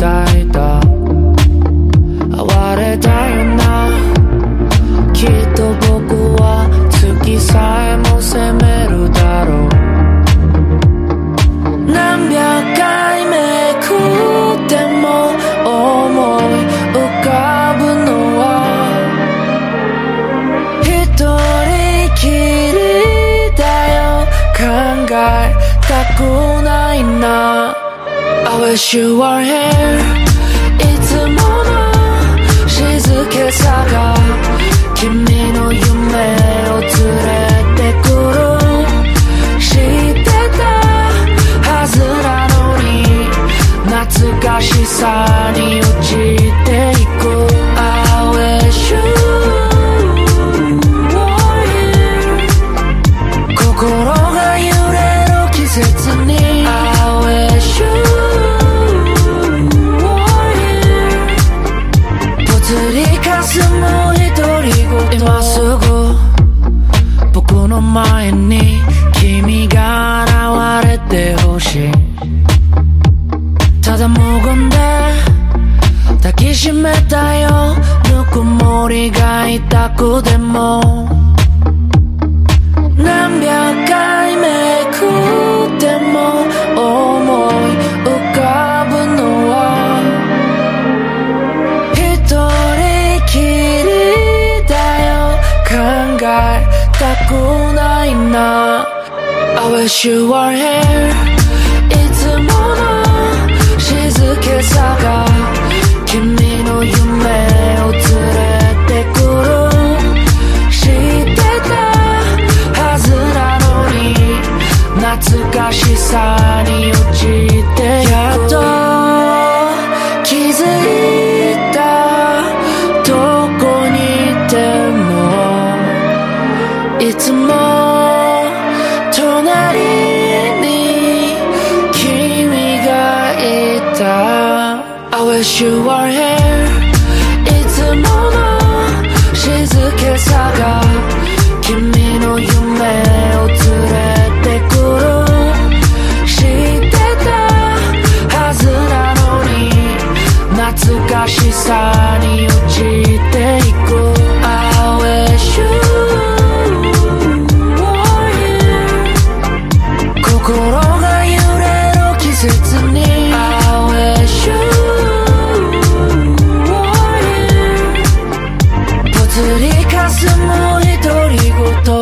たいた哀れだよな。きっと僕は月さえも責めるだろう。何百回めくっても思い浮かぶのは。一人きりだよ。考えたくないな。I wish you were here. いつもの静けさが君の夢を連れてくる知ってたはずなのに懐かしさに落ちていくの前に君が現れてほしい。ただ無言で抱きしめたよ。ぬくもりが痛くても。何百回めくっても思い浮かぶのは一人きりだよ。考えたくないな。I wish you were here いつもの静けさが君の夢を連れてくる。知ってたはずなのに懐かしさに wish you were here いつもの静けさが君の夢を連れてくる知ってたはずなのに懐かしさに落ちてりかすむ独り言